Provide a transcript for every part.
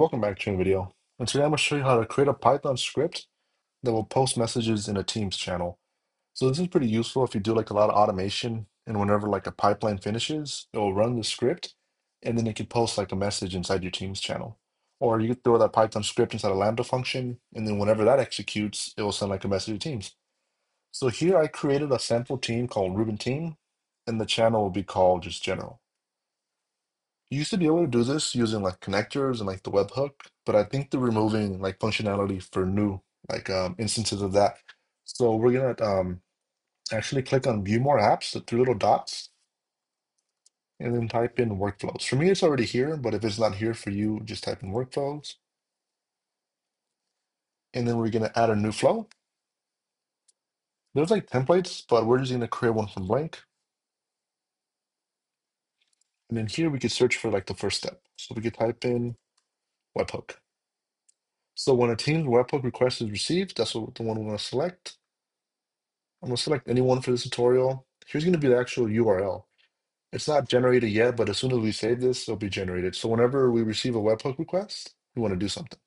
Welcome back to the video. And today I'm going to show you how to create a Python script that will post messages in a Teams channel. So this is pretty useful if you do like a lot of automation and whenever like a pipeline finishes, it will run the script and then it can post like a message inside your Teams channel. Or you could throw that Python script inside a Lambda function and then whenever that executes, it will send like a message to Teams. So here I created a sample team called Ruben Team and the channel will be called just general. You used to be able to do this using like connectors and like the webhook, but I think they're removing like functionality for new like um, instances of that. So we're gonna um, actually click on View More Apps, the three little dots, and then type in Workflows. For me, it's already here, but if it's not here for you, just type in Workflows, and then we're gonna add a new flow. There's like templates, but we're just gonna create one from blank. And then here we could search for like the first step. So we could type in webhook. So when a team's webhook request is received, that's what the one we want to select. I'm gonna select anyone for this tutorial. Here's gonna be the actual URL. It's not generated yet, but as soon as we save this, it'll be generated. So whenever we receive a webhook request, we want to do something.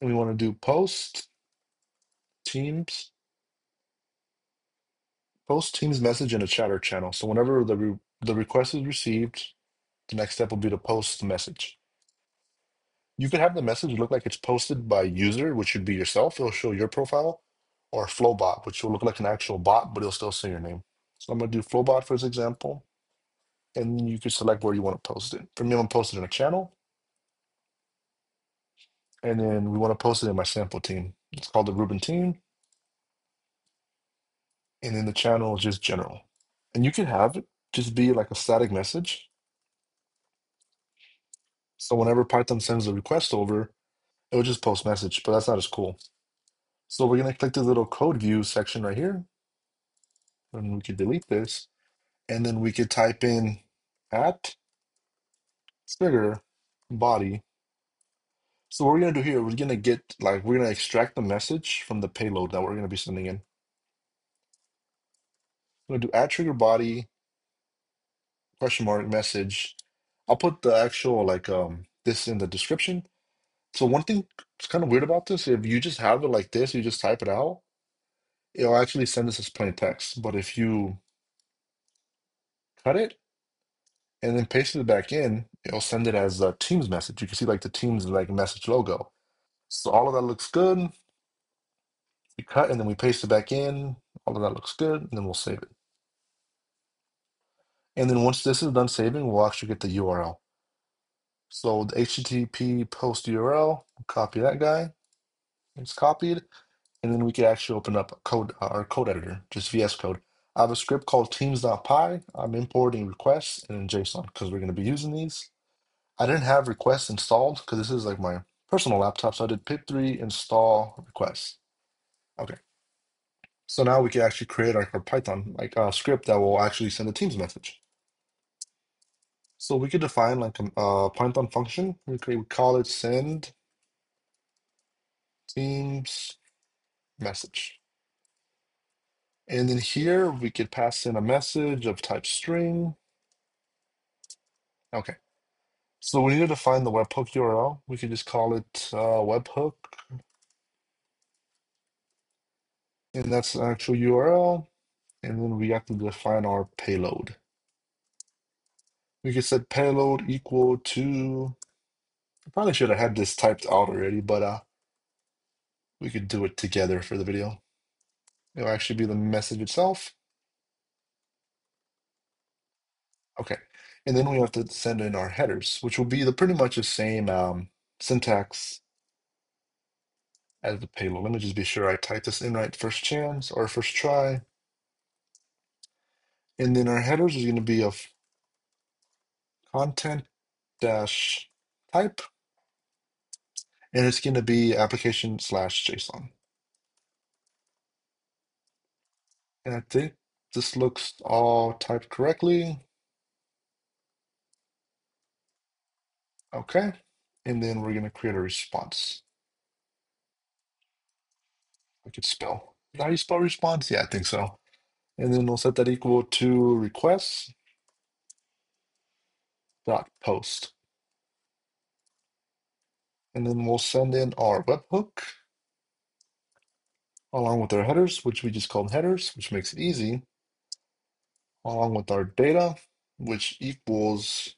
And we want to do post teams, post teams message in a chatter channel. So whenever the re the request is received, the next step will be to post the message. You could have the message look like it's posted by user, which should be yourself. It'll show your profile, or Flowbot, which will look like an actual bot, but it'll still say your name. So I'm gonna do Flowbot for this example. and you can select where you want to post it. For me, I'm gonna post it in a channel, and then we want to post it in my sample team. It's called the Ruben team, and then the channel is just general. And you can have it just be like a static message. So whenever Python sends a request over, it will just post message, but that's not as cool. So we're gonna click the little code view section right here, and we could delete this, and then we could type in at trigger body So what we're gonna do here, we're gonna get like we're gonna extract the message from the payload that we're gonna be sending in. We're gonna do add trigger body question mark message. I'll put the actual like um this in the description. So one thing that's kind of weird about this, if you just have it like this, you just type it out, it'll actually send this as plain text. But if you cut it and then paste it back in, it'll send it as a Teams message. You can see like the Teams like message logo. So all of that looks good. We cut and then we paste it back in. All of that looks good, and then we'll save it. And then once this is done saving, we'll actually get the URL. So the HTTP post URL, copy that guy. It's copied. And then we can actually open up code, uh, our code editor, just VS Code. I have a script called teams.py. I'm importing requests and JSON because we're going to be using these. I didn't have requests installed because this is like my personal laptop. So I did pip3 install requests. Okay. So now we can actually create our, our Python like a script that will actually send a Teams message. So we could define like a uh, Python function. We could call it send teams message. And then here we could pass in a message of type string. Okay. So we need to define the webhook URL. We could just call it uh, webhook. And that's the actual URL. And then we have to define our payload. We could set payload equal to, I probably should have had this typed out already, but uh, we could do it together for the video. It'll actually be the message itself. Okay. And then we have to send in our headers, which will be the pretty much the same um, syntax as the payload. Let me just be sure I type this in right first chance or first try. And then our headers is going to be of content dash type, and it's going to be application slash JSON. And I think this looks all typed correctly. Okay. And then we're going to create a response. I could spell. Is that how you spell response? Yeah, I think so. And then we'll set that equal to requests dot post. And then we'll send in our webhook along with our headers, which we just called headers, which makes it easy, along with our data, which equals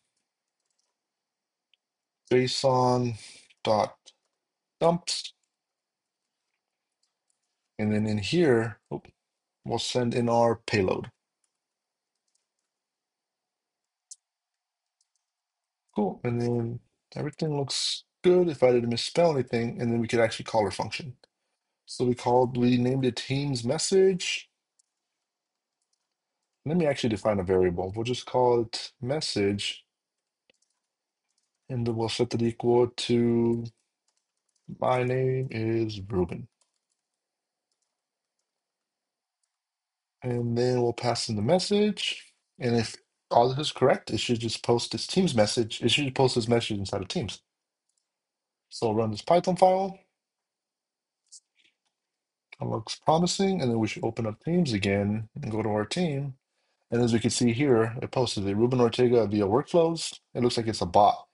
JSON dot dumps. And then in here, we'll send in our payload. Cool. And then everything looks good if I didn't misspell anything. And then we could actually call our function. So we called, we named it Teams message. Let me actually define a variable. We'll just call it message. And then we'll set it equal to my name is Ruben. And then we'll pass in the message. And if all this is correct, it should just post this Teams message. It should post this message inside of Teams. So I'll run this Python file. It looks promising. And then we should open up Teams again and go to our team. And as we can see here, it posted it Ruben Ortega via workflows. It looks like it's a bot.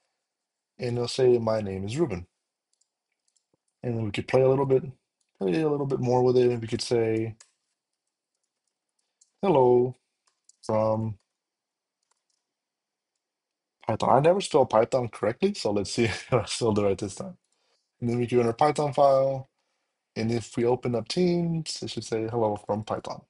And it'll say, My name is Ruben. And then we could play a little bit, play a little bit more with it. We could say, Hello from Python. I never spelled Python correctly, so let's see if I spelled it right this time. And then we go in our Python file. And if we open up Teams, it should say hello from Python.